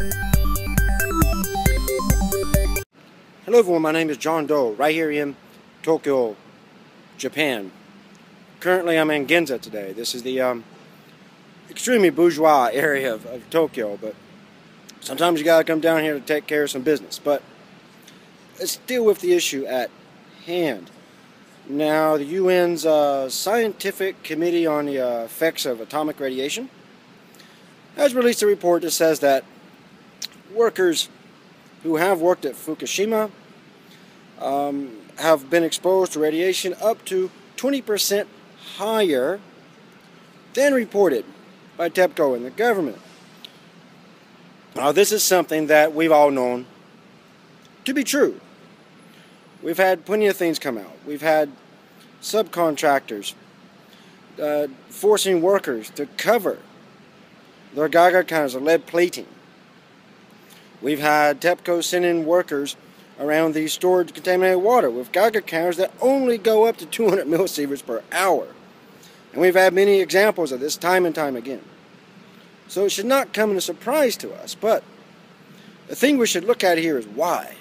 Hello everyone, my name is John Doe, right here in Tokyo, Japan. Currently I'm in Ginza today. This is the um, extremely bourgeois area of, of Tokyo, but sometimes you gotta come down here to take care of some business. But let's deal with the issue at hand. Now, the UN's uh, Scientific Committee on the uh, Effects of Atomic Radiation has released a report that says that workers who have worked at Fukushima um, have been exposed to radiation up to 20% higher than reported by TEPCO and the government. Now, this is something that we've all known to be true. We've had plenty of things come out. We've had subcontractors uh, forcing workers to cover their Geiger counters of lead plating. We've had TEPCO sending workers around the stored contaminated water with Geiger counters that only go up to 200 millisieverts per hour. And we've had many examples of this time and time again. So it should not come as a surprise to us. But the thing we should look at here is why.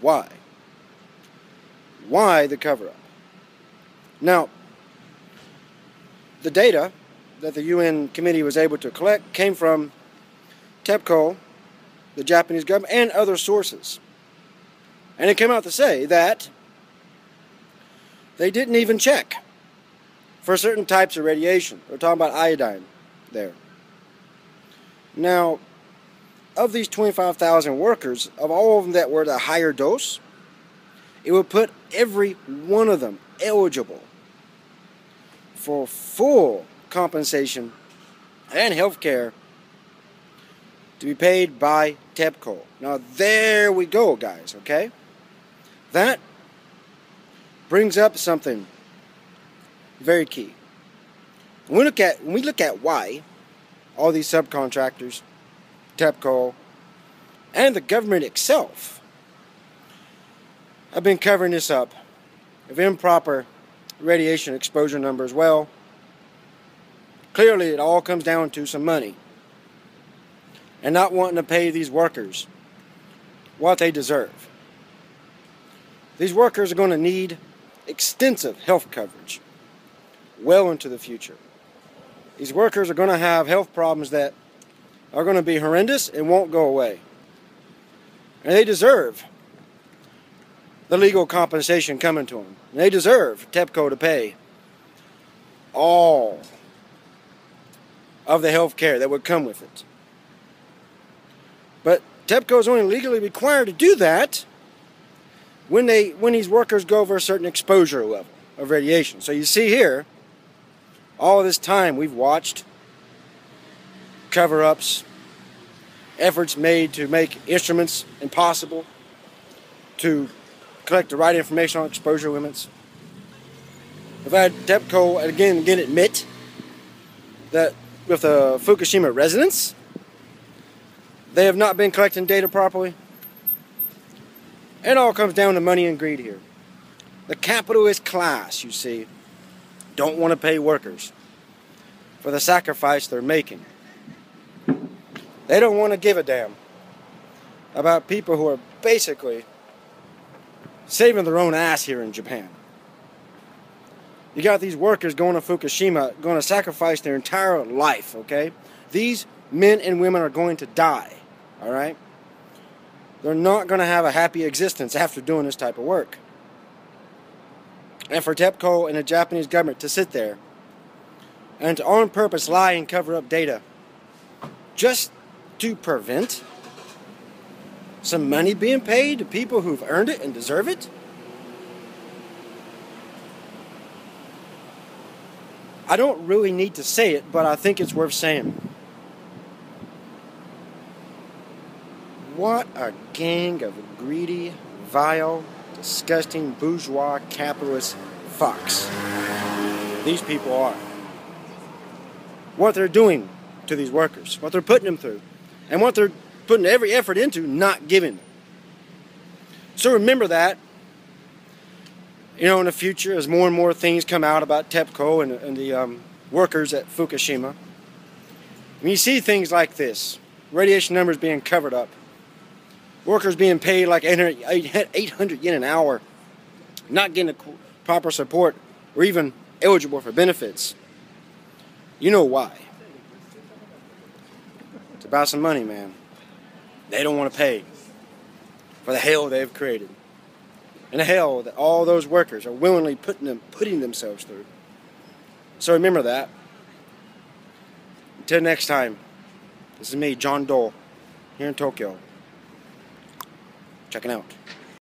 Why? Why the cover up? Now, the data that the UN committee was able to collect came from TEPCO, the Japanese government, and other sources. And it came out to say that they didn't even check for certain types of radiation. We're talking about iodine there. Now, of these 25,000 workers, of all of them that were the higher dose, it would put every one of them eligible for full compensation and health care to be paid by TEPCO. Now, there we go, guys, okay? That brings up something very key. When we look at when we look at why all these subcontractors, TEPCO, and the government itself have been covering this up of improper radiation exposure numbers. Well, clearly it all comes down to some money and not wanting to pay these workers what they deserve. These workers are going to need extensive health coverage well into the future. These workers are going to have health problems that are going to be horrendous and won't go away. And they deserve the legal compensation coming to them. And they deserve TEPCO to pay all of the health care that would come with it. But TEPCO is only legally required to do that when they when these workers go over a certain exposure level of radiation. So you see here, all this time we've watched cover-ups, efforts made to make instruments impossible, to collect the right information on exposure limits. We've had TEPCO again again admit that with the Fukushima residents, they have not been collecting data properly. It all comes down to money and greed here. The capitalist class, you see, don't want to pay workers for the sacrifice they're making. They don't want to give a damn about people who are basically saving their own ass here in Japan. You got these workers going to Fukushima, going to sacrifice their entire life, okay? These men and women are going to die, all right? They're not going to have a happy existence after doing this type of work. And for TEPCO and the Japanese government to sit there and to on purpose lie and cover up data just to prevent some money being paid to people who've earned it and deserve it? I don't really need to say it, but I think it's worth saying. What a gang of greedy, vile, disgusting, bourgeois, capitalist fucks these people are. What they're doing to these workers, what they're putting them through, and what they're putting every effort into not giving. So remember that you know, in the future, as more and more things come out about TEPCO and, and the um, workers at Fukushima, when you see things like this, radiation numbers being covered up, workers being paid like 800 yen an hour, not getting the proper support or even eligible for benefits. You know why. It's about some money, man. They don't want to pay for the hell they've created. And the hell that all those workers are willingly putting them putting themselves through. So remember that. Until next time, this is me, John Dole, here in Tokyo. Checking out.